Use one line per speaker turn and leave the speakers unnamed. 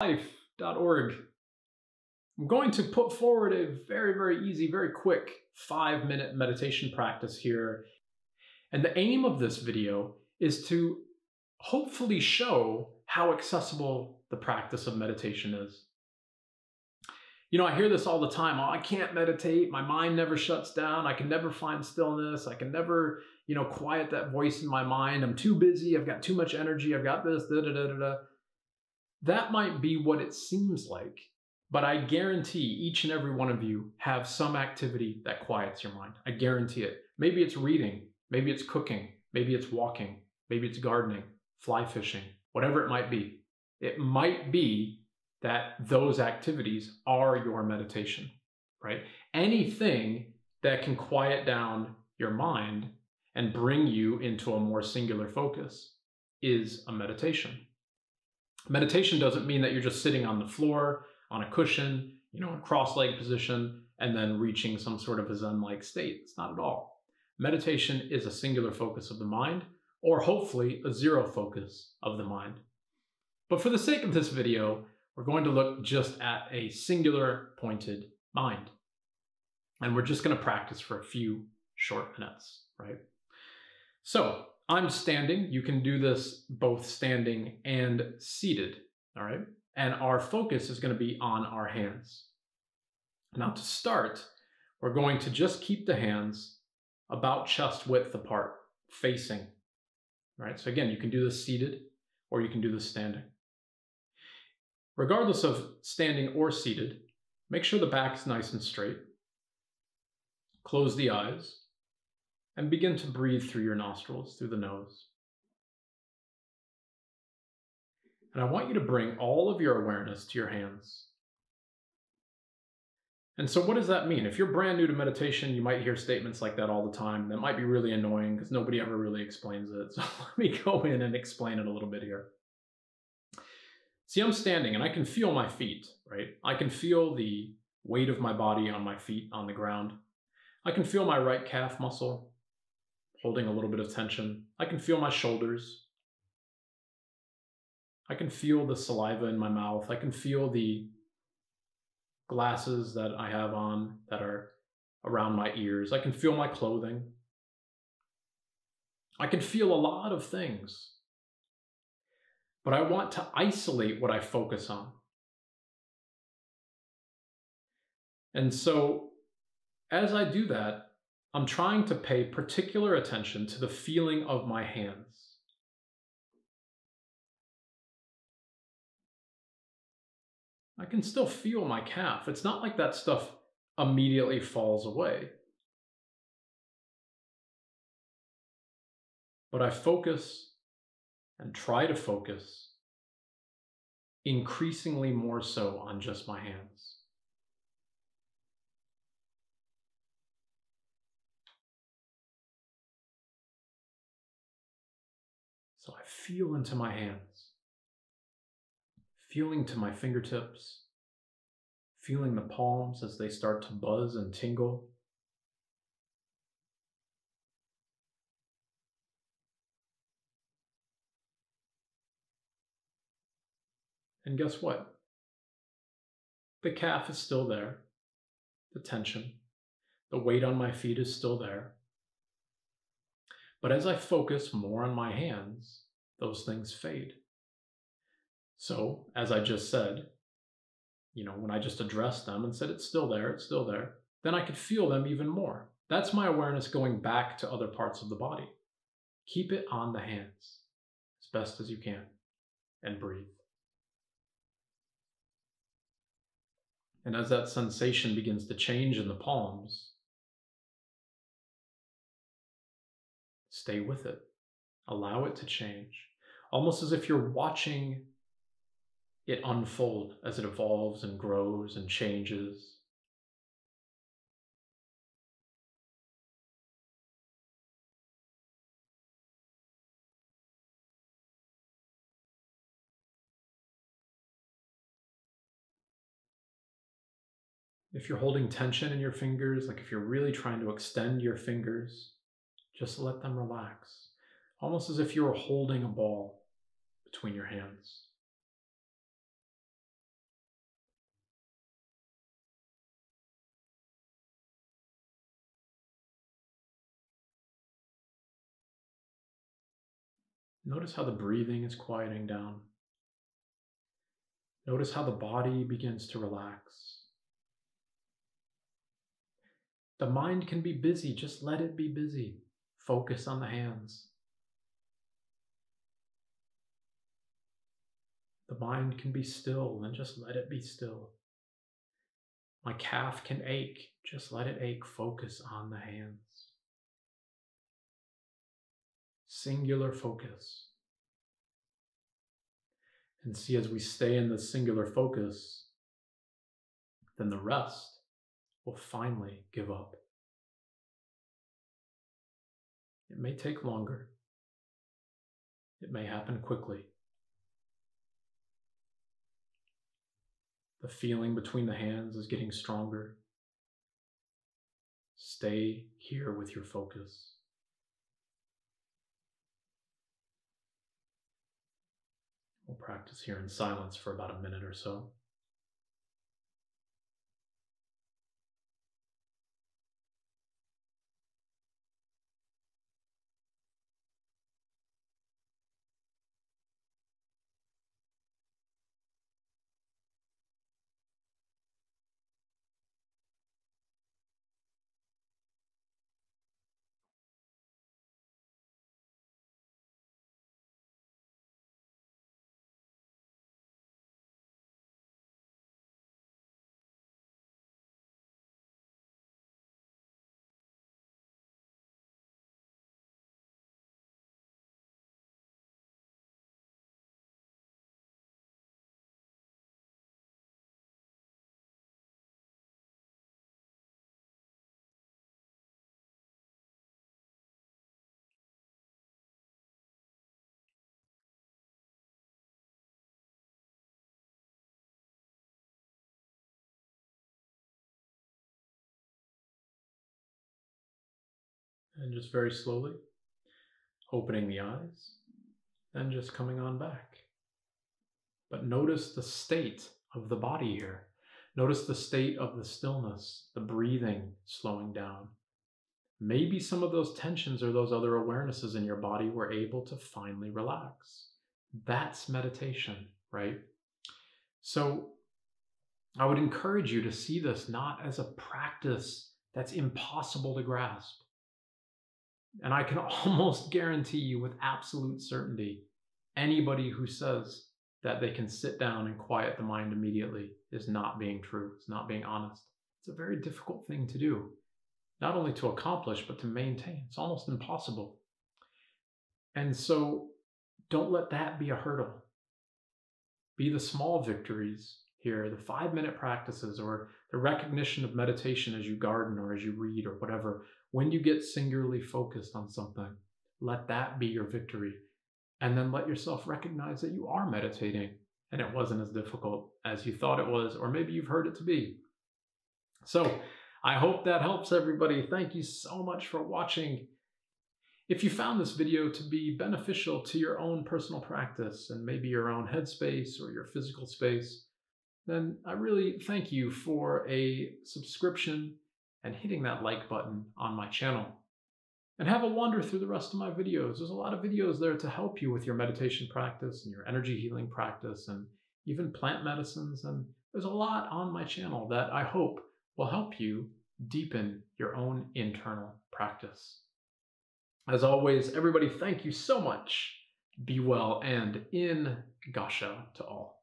life.org. I'm going to put forward a very, very easy, very quick five minute meditation practice here. And the aim of this video is to hopefully show how accessible the practice of meditation is. You know, I hear this all the time. Oh, I can't meditate. My mind never shuts down. I can never find stillness. I can never, you know, quiet that voice in my mind. I'm too busy. I've got too much energy. I've got this, da da da da da. That might be what it seems like, but I guarantee each and every one of you have some activity that quiets your mind. I guarantee it. Maybe it's reading, maybe it's cooking, maybe it's walking, maybe it's gardening, fly fishing, whatever it might be. It might be that those activities are your meditation, right? Anything that can quiet down your mind and bring you into a more singular focus is a meditation. Meditation doesn't mean that you're just sitting on the floor, on a cushion, you know, in cross leg position, and then reaching some sort of a Zen like state. It's not at all. Meditation is a singular focus of the mind, or hopefully a zero focus of the mind. But for the sake of this video, we're going to look just at a singular pointed mind. And we're just going to practice for a few short minutes, right? So I'm standing. You can do this both standing and seated, all right? And our focus is going to be on our hands. Now to start, we're going to just keep the hands about chest width apart, facing, right? So again, you can do this seated or you can do this standing. Regardless of standing or seated, make sure the back is nice and straight. Close the eyes and begin to breathe through your nostrils, through the nose. And I want you to bring all of your awareness to your hands. And so, what does that mean? If you're brand new to meditation, you might hear statements like that all the time. That might be really annoying because nobody ever really explains it. So, let me go in and explain it a little bit here. See, I'm standing and I can feel my feet, right? I can feel the weight of my body on my feet on the ground. I can feel my right calf muscle holding a little bit of tension. I can feel my shoulders. I can feel the saliva in my mouth. I can feel the glasses that I have on that are around my ears. I can feel my clothing. I can feel a lot of things. But I want to isolate what I focus on. And so, as I do that, I'm trying to pay particular attention to the feeling of my hands. I can still feel my calf. It's not like that stuff immediately falls away. But I focus and try to focus increasingly more so on just my hands. Feel into my hands, feeling to my fingertips, feeling the palms as they start to buzz and tingle. And guess what? The calf is still there, the tension, the weight on my feet is still there. But as I focus more on my hands, those things fade. So, as I just said, you know, when I just addressed them and said it's still there, it's still there, then I could feel them even more. That's my awareness going back to other parts of the body. Keep it on the hands as best as you can and breathe. And as that sensation begins to change in the palms, Stay with it. Allow it to change. Almost as if you're watching it unfold as it evolves and grows and changes. If you're holding tension in your fingers, like if you're really trying to extend your fingers, just let them relax, almost as if you were holding a ball between your hands. Notice how the breathing is quieting down. Notice how the body begins to relax. The mind can be busy, just let it be busy. Focus on the hands. The mind can be still, and just let it be still. My calf can ache, just let it ache. Focus on the hands. Singular focus and see as we stay in the singular focus, then the rest will finally give up. It may take longer. It may happen quickly. The feeling between the hands is getting stronger. Stay here with your focus. We'll practice here in silence for about a minute or so. And just very slowly opening the eyes and just coming on back. But notice the state of the body here. Notice the state of the stillness, the breathing slowing down. Maybe some of those tensions or those other awarenesses in your body were able to finally relax. That's meditation, right? So I would encourage you to see this not as a practice that's impossible to grasp, and I can almost guarantee you with absolute certainty anybody who says that they can sit down and quiet the mind immediately is not being true, it's not being honest. It's a very difficult thing to do, not only to accomplish, but to maintain. It's almost impossible. And so don't let that be a hurdle. Be the small victories here, the five minute practices, or the recognition of meditation as you garden or as you read or whatever, when you get singularly focused on something, let that be your victory. And then let yourself recognize that you are meditating and it wasn't as difficult as you thought it was, or maybe you've heard it to be. So I hope that helps everybody. Thank you so much for watching. If you found this video to be beneficial to your own personal practice and maybe your own headspace or your physical space, then I really thank you for a subscription and hitting that like button on my channel. And have a wander through the rest of my videos. There's a lot of videos there to help you with your meditation practice and your energy healing practice and even plant medicines. And there's a lot on my channel that I hope will help you deepen your own internal practice. As always, everybody, thank you so much. Be well and in Gassho to all.